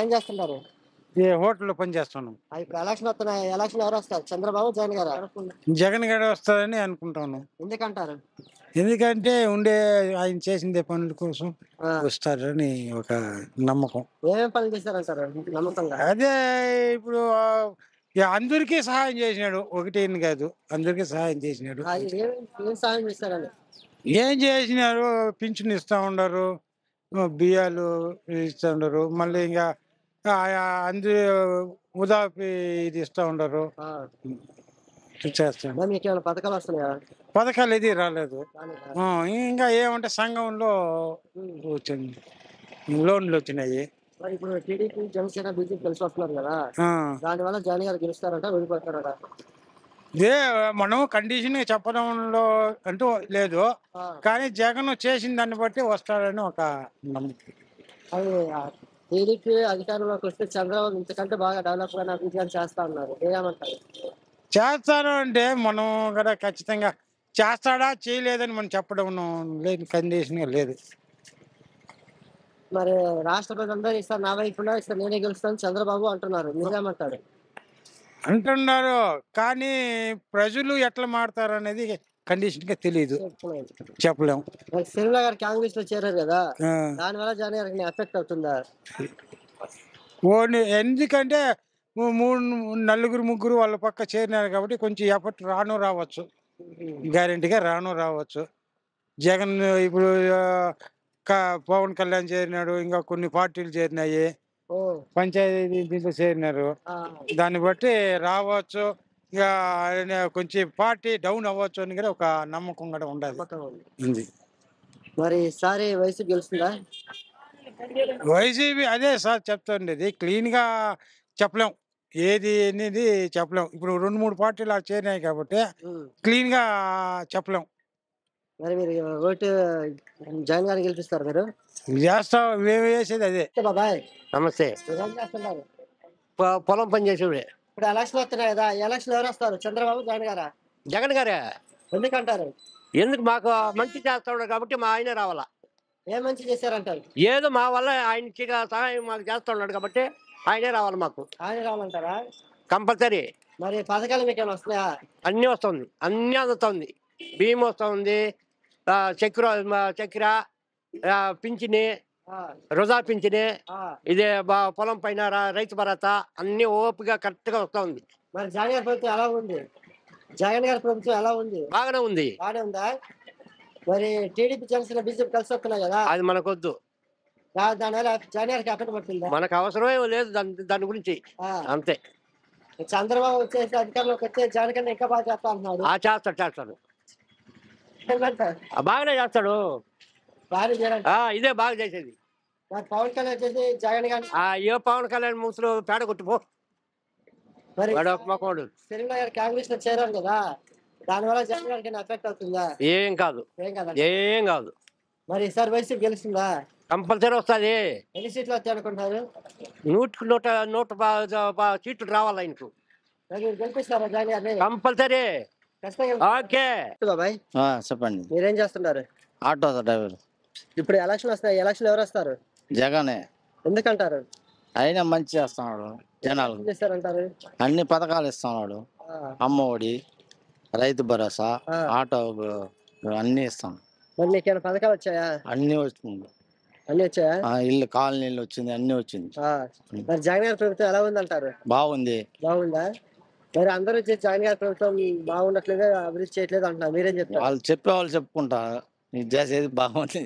ఏం చేస్తున్నారు? ఏ హోటల్లో పనిచేస్తున్నాం ఇప్పుడు ఎలక్షన్ వస్తున్నాయి. ఎలక్షన్ ఎవరు వస్తారు? చంద్రబాబు జగన్ గారు? జగన్ గడ వస్తుందని అనుకుంటాను. ఎందుకంటారు? ఎందుకంటే ఉండే ఆయన చేసిందే పనుల కోసం వస్తారని ఒక నమ్మకం. ఏమేం పనులు చేశారంటారు? నమ్మకంగా? అదే ఇప్పుడు అందరికీ సహాయం చేసినాడు. ఒకటి కాదు. అందరికీ సహాయం చేసినాడు. ఏం ఏం సాయం చేశారని ఏం చేసినారు? పింఛన్ ఇస్తా ఉండరు బియ్యాలు ఇస్తా ఉండరు మళ్ళీ ఇంకా అందరూ ఉదాపి ఇది ఇస్తా ఉండరు. చేస్తాను పథకాలు వస్తున్నాయా? పథకాలు ఇది రాలేదు. ఇంకా ఏమంటే సంఘంలో వచ్చింది. లోన్లు వచ్చినాయి. ఇప్పుడు టీడీపీ జనసేన బీజేపీ కలిసి వస్తున్నారు కదా. దానివల్ల జగన్ గారు గెలుస్తారంట ఓడిపోతారట. ఇదే మనం కండిషన్ చెప్పడంలో అంటూ లేదు. కానీ జగన్ చేసిన దాన్ని బట్టి వస్తాడని ఒక నమ్మకం. అది టీడీపీ అధికారంలోకి వస్తే చంద్రబాబు ఇంతకంటే బాగా డెవలప్గా అభివృద్ధి అని చేస్తా ఉన్నారు ఏమంటారు? చేస్తాను అంటే మనం కూడా ఖచ్చితంగా చేస్తాడా చేయలేదని మనం చెప్పడం లేని కండిషన్ లేదు. మరి రాష్ట్ర ప్రజలందరూ ఇస్తారు నా వైపున ఇస్తారు నేనే గెలుస్తాను చంద్రబాబు అంటున్నారు. మీరేమంటారు అంటున్నారు. కానీ ప్రజలు ఎట్లా మారుతారు అనేది కండిషన్గా తెలియదు చెప్పలేం. మరి సిరిలా గారు కాంగ్రెస్లో చేరారు కదా జగన్ గారికి ఎఫెక్ట్ అవుతుందా? ఓన్లీ ఎందుకంటే మూడు నలుగురు ముగ్గురు వాళ్ళ పక్క చేరినారు కాబట్టి కొంచెం ఎఫర్ట్ రాను రావచ్చు. గ్యారెంటీగా రాను రావచ్చు. జగన్ ఇప్పుడు పవన్ కళ్యాణ్ చేరినాడు ఇంకా కొన్ని పార్టీలు చేరినాయి. పంచాయతీ దీంట్లో చేరినారు. దాన్ని బట్టి రావచ్చు. ఇక కొంచెం పార్టీ డౌన్ అవ్వచ్చు అని కూడా ఒక నమ్మకం కూడా. ఉంది. మరి ఈసారి వయసు గెలుస్తుందా? వైసీపీ అదే సార్ చెప్తుండేది. క్లీన్గా చెప్పలేం. ఏది అనేది చెప్పలేం. ఇప్పుడు రెండు మూడు పార్టీలు అలా చేరినాయి కాబట్టి. క్లీన్గా చెప్పలేం. మరి మీరు ఓటు జగన్ గారిని గెలిపిస్తారు మీరు? చేస్తాం మేము వేసేది అదే. బాబాయ్. నమస్తే. ఏం చేస్తున్నారు? పొ- పొలం పని చేసేవాడే. ఇప్పుడు ఎలక్షన్ వస్తున్నాయి కదా ఎలక్షన్ ఎవరు వస్తారు? చంద్రబాబు జగన్ గారా? జగన్ గారే. ఎందుకంటారు? ఎందుకు మాకు మంచి చేస్తున్నాడు కాబట్టి మా ఆయన రావాలా? ఏం మంచి చేశారంటారు? ఏదో మా వల్ల ఆయన సహాయం మాకు చేస్తున్నాడు కాబట్టి ఆయనే రావాలి మాకు. ఆయన రావాలంటారా? కంపల్సరీ. మరి పథకాలు మీకు ఏమైనా వస్తున్నాయా? అన్నీ వస్తుంది. అన్నీ అందుతుంది. బియ్యం వస్తుంది చక్కెర ఆ, పింఛని రుజా పింఛని. ఇదే పొలం పైన రైతు భరోసా అన్ని ఓపిక కరెక్ట్గా వస్తుంది మరి జగన్ గారి ప్రభుత్వం ఎలా ఉంది? జగన్ గారి ప్రభుత్వం ఎలా ఉంది? బాగానే ఉంది. బాగానే ఉందా? మరి టీడీపీ జనసేన బీజేపీ కలిసి వస్తున్నాయి కదా. అది మనకొద్దు. దానివల్ల జగన్ గారికి ఎఫెక్ట్ పడుతుందా? మనకు అవసరమే లేదు దాని గురించి. అంతే. చంద్రబాబు వచ్చేసి అధికారంలోకి వచ్చే జగన్ కన్నా ఇంకా బాగా చేస్తా అంటున్నాడు. ఆ చేస్తాడు చేస్తాడు. బాగానే చేస్తాడు. ఇదే బాగా చేసేది. పవన్ కళ్యాణ్ వచ్చేసి జగన్ ఏ పవన్ కళ్యాణ్ ముసులు పేడ కొట్టుపో కాంగ్రెస్లో చేరారు కదా దానివల్ల జగన్ గారికి ఎఫెక్ట్ అవుతుందా? ఏం కాదు. ఏం కదా ఏం కాదు. మరి ఈసారి వైసీపీ గెలుస్తుందా? కంపల్సరీ వస్తుంది. ఎన్ని సీట్లు వస్తాయి అనుకుంటున్నారు? నూటికి నూట నూట సీట్లు రావాలి ఆయనకు గెలిపిస్తారా జగన్ గారిని? కంపల్సరీ. ఓకే. బాబాయ్. చెప్పండి. మీరేం చేస్తున్నారు ఆటో డ్రైవర్. ఇప్పుడు ఎలక్షన్ వస్తాయి ఎలక్షన్ ఎవరు వస్తారు? జగనే. ఎందుకంటారు? అయినా మంచి చేస్తున్నాడు చేస్తారంటారు? అన్ని పథకాలు ఇస్తున్నాడు. అమ్మఒడి రైతు భరోసా. ఆటో అన్ని ఇస్తాం. మరి పథకాలు వచ్చాయా? అన్ని వస్తుంది అన్ని వచ్చాయా? ఆ, ఇల్లు కాలనీలు వచ్చింది అన్ని వచ్చింది. మరి జగన్ గారి ప్రభుత్వం ఎలా ఉందంటారు? బాగుంది. బాగుందా? మరి అందరూ వచ్చి జగన్ గారి ప్రభుత్వం బాగుండట్లేదు? అభివృద్ధి చేయట్లేదు అంటున్నారు. మీరేం చెప్తారు? వాళ్ళు చెప్పే వాళ్ళు ఇది చేసేది బాగుంది.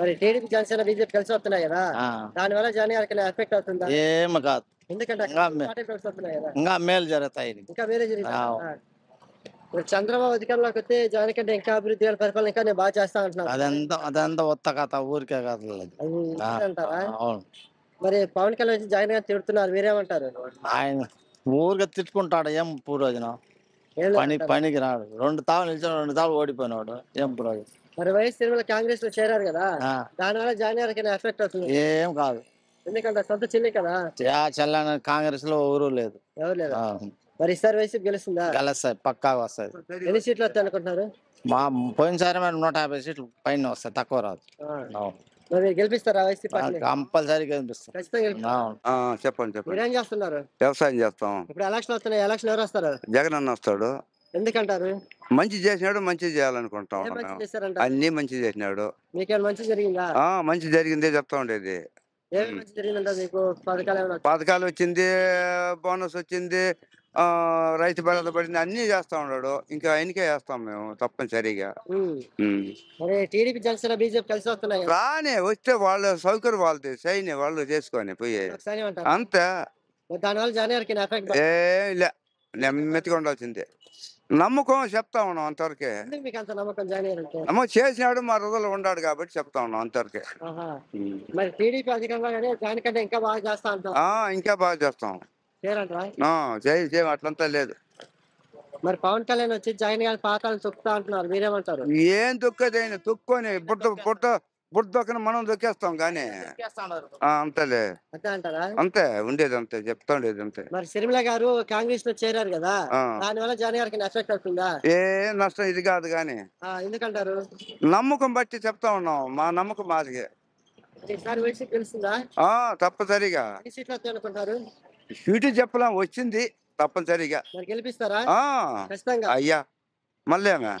మరి టీడీపీ జనసేన బీజేపీ కలిసి వస్తున్నాయి కదా? ఆ, దానివల్ల జగన్ గారికి ఎఫెక్ట్ అవుతుందా? ఏమి కాదు. ఎందుకంటే ఇంకా మే- పార్టీ కలిసి వస్తున్నాయి కదా? ఇంకా మేలు జరుగుతాయి ఇంకా వేరే జరిగింది ఆ. చంద్రబాబు అధికారంలోకి వస్తే జగన్ కంటే ఇంకా అభివృద్ధి గారి పరిపాలన ఇంకా నేను బాగా చేస్తా అంటున్నాను అదంతా అదంతా ఉత్త కథ ఊరికే కథ లేదు. అది ఆ, నిజమే అంటారా? అవును. మరి పవన్ కళ్యాణ్ వచ్చి జగన్ గారు తిడుతున్నారు. మీరేమంటారు? ఆయన ఊరికే తిట్టుకుంటాడు ఏం ప్రయోజనం ఏం పని? పనికి రాడు. రెండు తావులు నిలిచాడు రెండు తావులు ఓడిపోయినాడు ఏం ప్రయోజనం మరి వైఎస్ తిరుమల కాంగ్రెస్లో చేరారు కదా దానివల్ల గారికి ఎఫెక్ట్ అవుతుంది. ఏం కాదు. ఎందుకంటే సొంత చిల్లి కదా? చెల్లని కాంగ్రెస్లో ఊరు లేదు. ఎవరు లేదా? మరి ఈసారి వైసీపీ గెలుస్తుందా? గెలుస్తాయి పక్కాగా వస్తాయి. ఎన్ని సీట్లు వస్తాయి అనుకుంటున్నారు? మా పోయినసారి మరి నూట యాభై సీట్లు పైన వస్తాయి తక్కువ రాదు. మరి గెలిపిస్తారా వైసీపీ పార్టీని? కంపల్సరీ కనిపిస్తాం ఖచ్చితంగా గెలిపి- ఆ, చెప్పండి చెప్పండి. మీరేం చేస్తున్నారు? వ్యవసాయం చేస్తాం. ఇప్పుడు ఎలక్షన్ వస్తున్నాయి ఎలక్షన్ ఎవరు వస్తారు? జగన్ అన్న వస్తాడు. ఎందుకంటారు? మంచి చేసినాడు మంచి చేయాలనుకుంటాం ఏం మంచి అన్ని మంచి చేసినాడు. మీకేమైనా మంచి జరిగిందా? ఆ మంచి జరిగిందే చెప్తా ఉండేది. ఏమి మంచి జరిగిందంట మీకు? పథకాలు ఏమైనా పథకాలు వచ్చింది బోనస్ వచ్చింది ఆ రైతు భరోసా పడింది అన్ని చేస్తా ఉన్నాడు. ఇంకా ఆయనకే వేస్తాం మేము తప్పనిసరిగా. ఉమ్. ఉమ్. మరి టీడీపీ జనసేన బీజేపీ కలిసి వస్తున్నాయి? కదా. రానే వస్తే వాళ్ళ సౌకర్యం వాళ్ళది సైన్ వాళ్ళు చేసుకొని పోయి. ఒకసారి అంతే. మరి దానివల్ల జనవరికి ఎఫెక్ట్ ఏ లే నెమ్మదిగా ఉండాల్సిందే. నమ్మకం చెప్తా ఉన్నాం అంతవరకే. ఎందుకు మీకు అంత నమ్మకం అంటే అమ్మో చేసినాడు మా హృదయలో ఉన్నాడు కాబట్టి చెప్తా ఉన్నాం అంతవరకే. ఆహా. ఉమ్. మరి టీడీపీ అధికంగా కానీ దానికంటే ఇంకా బాగా చేస్తా ఆ ఇంకా బాగా చేస్తాం. చేయి చేయి అట్లంతా లేదు. మరి పవన్ కళ్యాణ్ వచ్చి జాయిన్ గారి పాతాలను తొక్కుతా అంటున్నారు మీరేమంటారు? ఏం తొక్కదైనా తొక్కొని బుట్ట బుట్ట బుట్ట దొక్కని మనం దొక్కేస్తాం కానీ. అంతేలే. అంతే అంటారా? అంతే ఉండేది అంతే చెప్తా ఉండేది అంతే. మరి షర్మిల గారు కాంగ్రెస్లో చేరారు కదా ఆ. దానివల్ల జాయిన్ గారికి ఎఫెక్ట్ అవుతుందా? ఏ నష్టం ఇది కాదు కానీ. ఎందుకంటారు? నమ్మకం బట్టి చెప్తా ఉన్నాం మా నమ్మకం మాదిగే. ఈసారి స్వీట్ చెప్పలేం వచ్చింది తప్పనిసరిగా. గెలిపిస్తారా? అయ్యా. మళ్ళేమే